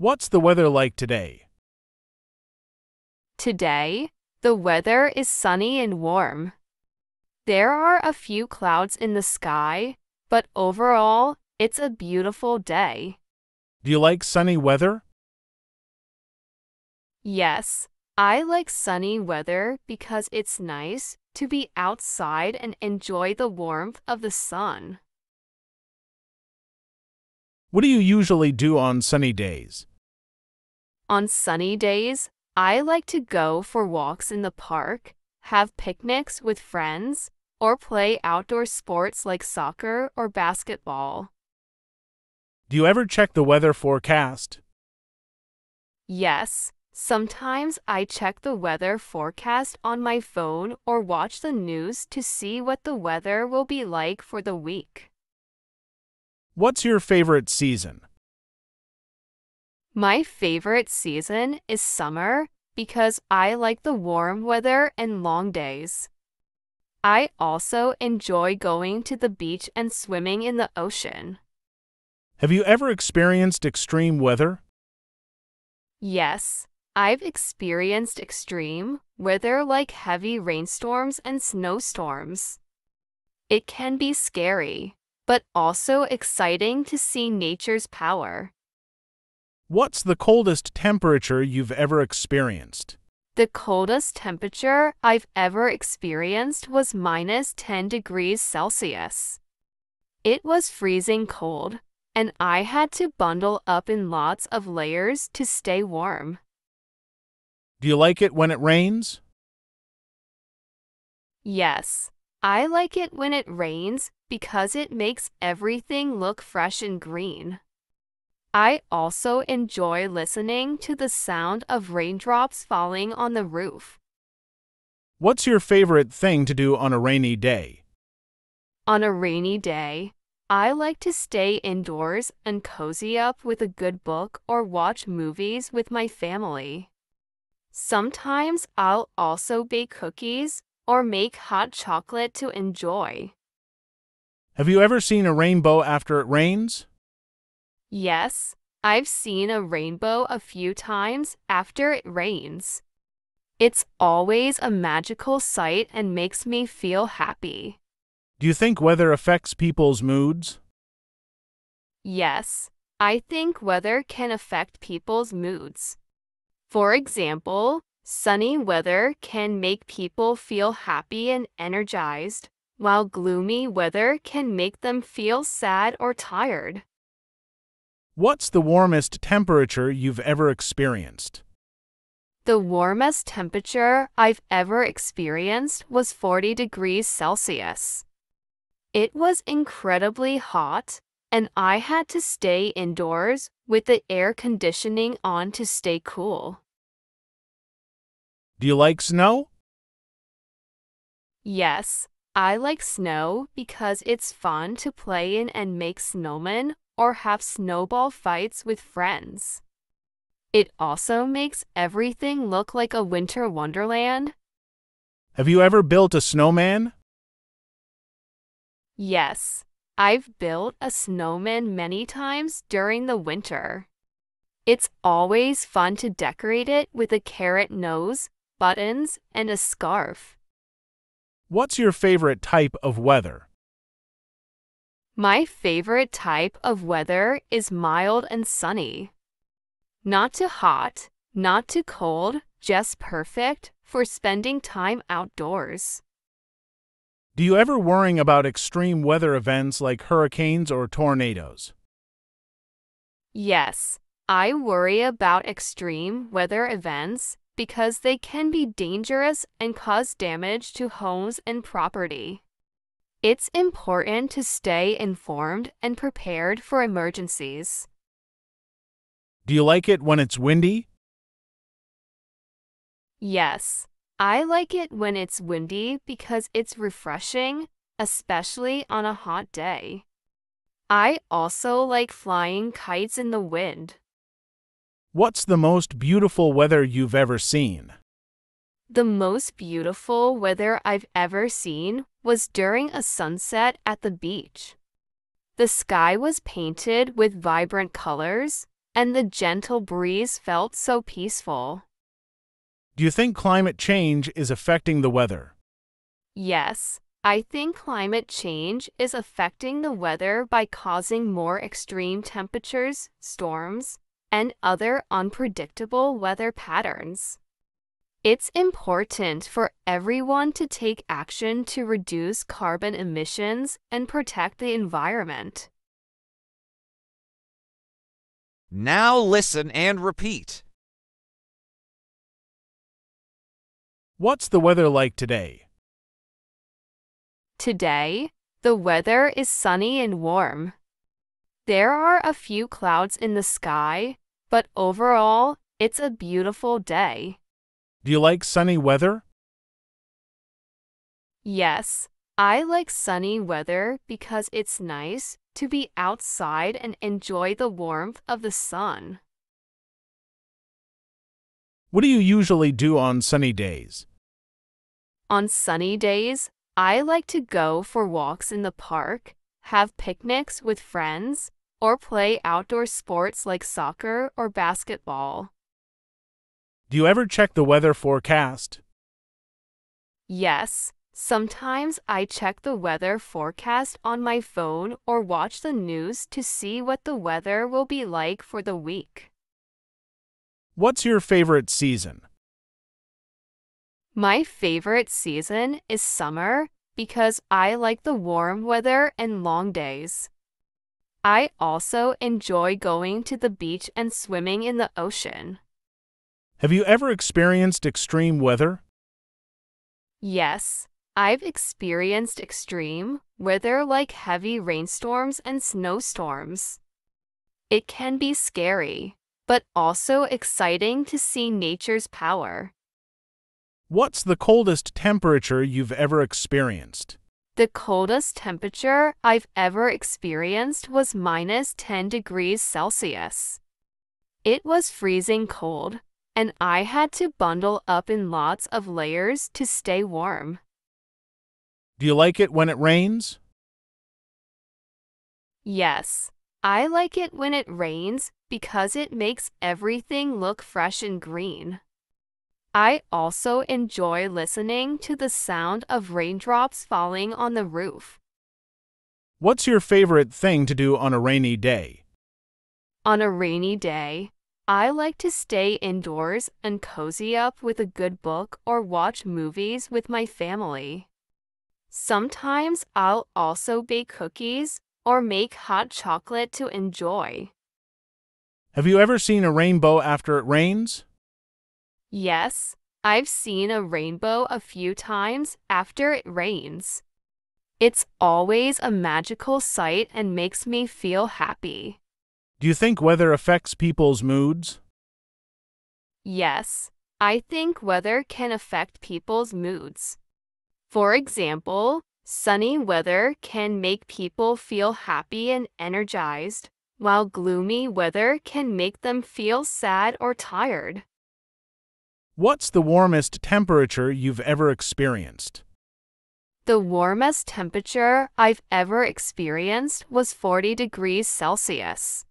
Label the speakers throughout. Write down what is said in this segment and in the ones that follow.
Speaker 1: What's the weather like today?
Speaker 2: Today, the weather is sunny and warm. There are a few clouds in the sky, but overall, it's a beautiful day.
Speaker 1: Do you like sunny weather?
Speaker 2: Yes, I like sunny weather because it's nice to be outside and enjoy the warmth of the sun.
Speaker 1: What do you usually do on sunny days?
Speaker 2: On sunny days, I like to go for walks in the park, have picnics with friends, or play outdoor sports like soccer or basketball.
Speaker 1: Do you ever check the weather forecast?
Speaker 2: Yes, sometimes I check the weather forecast on my phone or watch the news to see what the weather will be like for the week.
Speaker 1: What's your favorite season?
Speaker 2: My favorite season is summer because I like the warm weather and long days. I also enjoy going to the beach and swimming in the ocean.
Speaker 1: Have you ever experienced extreme weather?
Speaker 2: Yes, I've experienced extreme weather like heavy rainstorms and snowstorms. It can be scary, but also exciting to see nature's power.
Speaker 1: What's the coldest temperature you've ever experienced?
Speaker 2: The coldest temperature I've ever experienced was minus 10 degrees Celsius. It was freezing cold, and I had to bundle up in lots of layers to stay warm.
Speaker 1: Do you like it when it rains?
Speaker 2: Yes, I like it when it rains because it makes everything look fresh and green. I also enjoy listening to the sound of raindrops falling on the roof.
Speaker 1: What's your favorite thing to do on a rainy day?
Speaker 2: On a rainy day, I like to stay indoors and cozy up with a good book or watch movies with my family. Sometimes I'll also bake cookies or make hot chocolate to enjoy.
Speaker 1: Have you ever seen a rainbow after it rains?
Speaker 2: Yes, I've seen a rainbow a few times after it rains. It's always a magical sight and makes me feel happy.
Speaker 1: Do you think weather affects people's moods?
Speaker 2: Yes, I think weather can affect people's moods. For example, sunny weather can make people feel happy and energized, while gloomy weather can make them feel sad or tired.
Speaker 1: What's the warmest temperature you've ever experienced?
Speaker 2: The warmest temperature I've ever experienced was 40 degrees Celsius. It was incredibly hot, and I had to stay indoors with the air conditioning on to stay cool.
Speaker 1: Do you like snow?
Speaker 2: Yes, I like snow because it's fun to play in and make snowmen or have snowball fights with friends. It also makes everything look like a winter wonderland.
Speaker 1: Have you ever built a snowman?
Speaker 2: Yes, I've built a snowman many times during the winter. It's always fun to decorate it with a carrot nose, buttons, and a scarf.
Speaker 1: What's your favorite type of weather?
Speaker 2: My favorite type of weather is mild and sunny. Not too hot, not too cold, just perfect for spending time outdoors.
Speaker 1: Do you ever worry about extreme weather events like hurricanes or tornadoes?
Speaker 2: Yes, I worry about extreme weather events because they can be dangerous and cause damage to homes and property. It's important to stay informed and prepared for emergencies.
Speaker 1: Do you like it when it's windy?
Speaker 2: Yes, I like it when it's windy because it's refreshing, especially on a hot day. I also like flying kites in the wind.
Speaker 1: What's the most beautiful weather you've ever seen?
Speaker 2: The most beautiful weather I've ever seen was during a sunset at the beach. The sky was painted with vibrant colors, and the gentle breeze felt so peaceful.
Speaker 1: Do you think climate change is affecting the weather?
Speaker 2: Yes, I think climate change is affecting the weather by causing more extreme temperatures, storms, and other unpredictable weather patterns. It's important for everyone to take action to reduce carbon emissions and protect the environment.
Speaker 3: Now listen and repeat.
Speaker 1: What's the weather like today?
Speaker 2: Today, the weather is sunny and warm. There are a few clouds in the sky, but overall, it's a beautiful day.
Speaker 1: Do you like sunny weather?
Speaker 2: Yes, I like sunny weather because it's nice to be outside and enjoy the warmth of the sun.
Speaker 1: What do you usually do on sunny days?
Speaker 2: On sunny days, I like to go for walks in the park, have picnics with friends, or play outdoor sports like soccer or basketball.
Speaker 1: Do you ever check the weather forecast?
Speaker 2: Yes, sometimes I check the weather forecast on my phone or watch the news to see what the weather will be like for the week.
Speaker 1: What's your favorite season?
Speaker 2: My favorite season is summer because I like the warm weather and long days. I also enjoy going to the beach and swimming in the ocean.
Speaker 1: Have you ever experienced extreme weather?
Speaker 2: Yes, I've experienced extreme weather like heavy rainstorms and snowstorms. It can be scary, but also exciting to see nature's power.
Speaker 1: What's the coldest temperature you've ever experienced?
Speaker 2: The coldest temperature I've ever experienced was minus 10 degrees Celsius. It was freezing cold, and I had to bundle up in lots of layers to stay warm.
Speaker 1: Do you like it when it rains?
Speaker 2: Yes, I like it when it rains because it makes everything look fresh and green. I also enjoy listening to the sound of raindrops falling on the roof.
Speaker 1: What's your favorite thing to do on a rainy day?
Speaker 2: On a rainy day, I like to stay indoors and cozy up with a good book or watch movies with my family. Sometimes I'll also bake cookies or make hot chocolate to enjoy.
Speaker 1: Have you ever seen a rainbow after it rains?
Speaker 2: Yes, I've seen a rainbow a few times after it rains. It's always a magical sight and makes me feel happy.
Speaker 1: Do you think weather affects people's moods?
Speaker 2: Yes, I think weather can affect people's moods. For example, sunny weather can make people feel happy and energized, while gloomy weather can make them feel sad or tired.
Speaker 1: What's the warmest temperature you've ever experienced?
Speaker 2: The warmest temperature I've ever experienced was 40 degrees Celsius.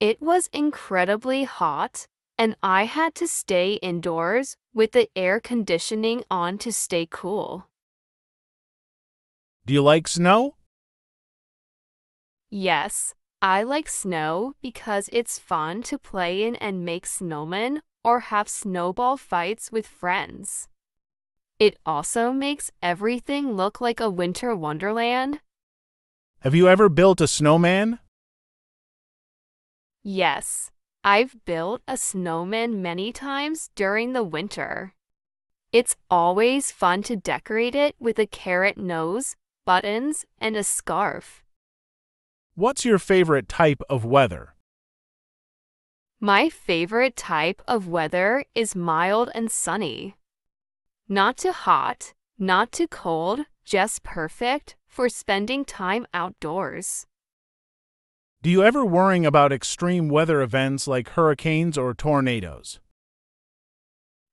Speaker 2: It was incredibly hot, and I had to stay indoors with the air conditioning on to stay cool.
Speaker 1: Do you like snow?
Speaker 2: Yes, I like snow because it's fun to play in and make snowmen or have snowball fights with friends. It also makes everything look like a winter wonderland.
Speaker 1: Have you ever built a snowman?
Speaker 2: Yes, I've built a snowman many times during the winter. It's always fun to decorate it with a carrot nose, buttons, and a scarf.
Speaker 1: What's your favorite type of weather?
Speaker 2: My favorite type of weather is mild and sunny. Not too hot, not too cold, just perfect for spending time outdoors.
Speaker 1: Do you ever worry about extreme weather events like hurricanes or tornadoes?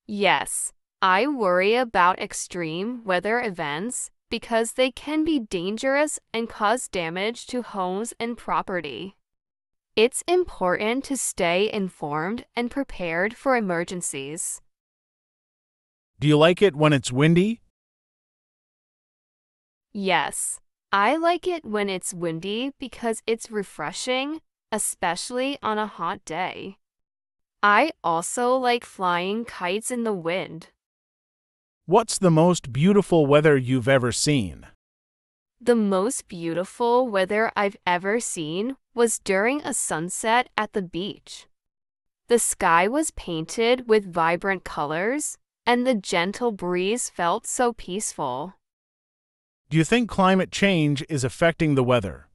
Speaker 2: Yes, I worry about extreme weather events because they can be dangerous and cause damage to homes and property. It's important to stay informed and prepared for emergencies.
Speaker 1: Do you like it when it's windy?
Speaker 2: Yes, I like it when it's windy because it's refreshing, especially on a hot day. I also like flying kites in the wind.
Speaker 1: What's the most beautiful weather you've ever seen?
Speaker 2: The most beautiful weather I've ever seen was during a sunset at the beach. The sky was painted with vibrant colors, and the gentle breeze felt so peaceful.
Speaker 1: Do you think climate change is affecting the weather?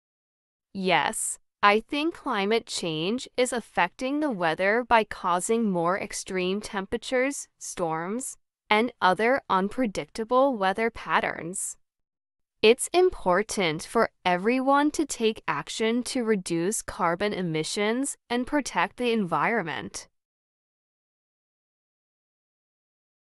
Speaker 2: Yes, I think climate change is affecting the weather by causing more extreme temperatures, storms, and other unpredictable weather patterns. It's important for everyone to take action to reduce carbon emissions and protect the environment.